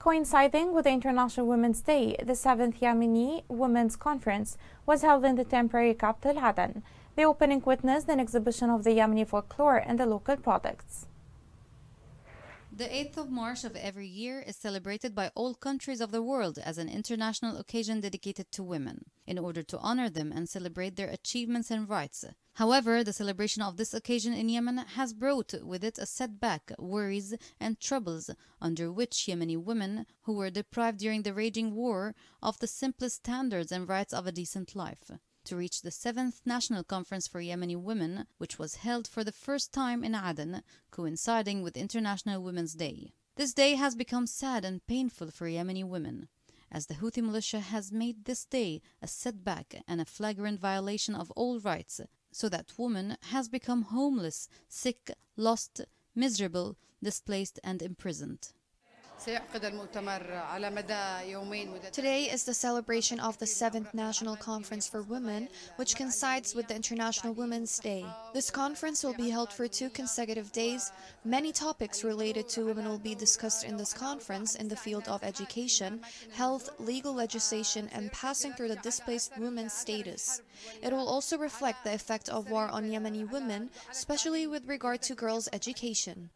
Coinciding with the International Women's Day, the 7th Yemeni Women's Conference was held in the temporary capital Aden. The opening witnessed an exhibition of the Yemeni folklore and the local products. The 8th of March of every year is celebrated by all countries of the world as an international occasion dedicated to women, in order to honor them and celebrate their achievements and rights. However, the celebration of this occasion in Yemen has brought with it a setback, worries, and troubles under which Yemeni women, who were deprived during the raging war of the simplest standards and rights of a decent life to reach the seventh National Conference for Yemeni Women, which was held for the first time in Aden, coinciding with International Women's Day. This day has become sad and painful for Yemeni women, as the Houthi militia has made this day a setback and a flagrant violation of all rights, so that woman has become homeless, sick, lost, miserable, displaced, and imprisoned. Today is the celebration of the 7th National Conference for Women, which coincides with the International Women's Day. This conference will be held for two consecutive days. Many topics related to women will be discussed in this conference in the field of education, health, legal legislation, and passing through the displaced women's status. It will also reflect the effect of war on Yemeni women, especially with regard to girls' education.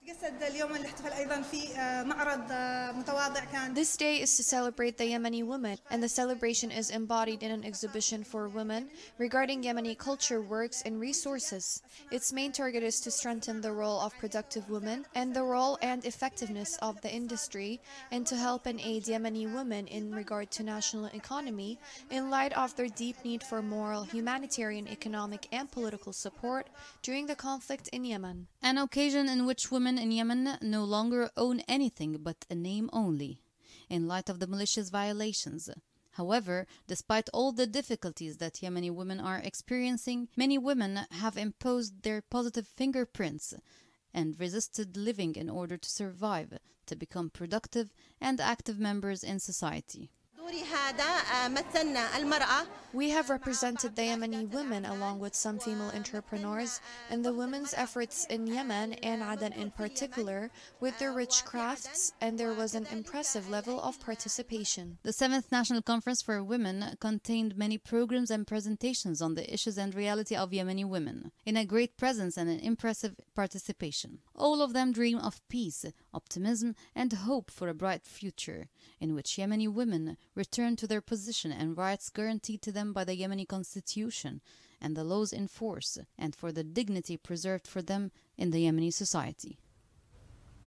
This day is to celebrate the Yemeni woman, and the celebration is embodied in an exhibition for women regarding Yemeni culture, works, and resources. Its main target is to strengthen the role of productive women and the role and effectiveness of the industry, and to help and aid Yemeni women in regard to national economy in light of their deep need for moral, humanitarian, economic, and political support during the conflict in Yemen. An occasion in which women in Yemen no longer own anything but a name only, in light of the militia's violations. However, despite all the difficulties that Yemeni women are experiencing, many women have imposed their positive fingerprints and resisted living in order to survive, to become productive and active members in society. We have represented the Yemeni women along with some female entrepreneurs and the women's efforts in Yemen and Aden in particular with their rich crafts and there was an impressive level of participation. The 7th National Conference for Women contained many programs and presentations on the issues and reality of Yemeni women in a great presence and an impressive participation. All of them dream of peace, optimism and hope for a bright future in which Yemeni women return to their position and rights guaranteed to them by the Yemeni constitution and the laws in force, and for the dignity preserved for them in the Yemeni society.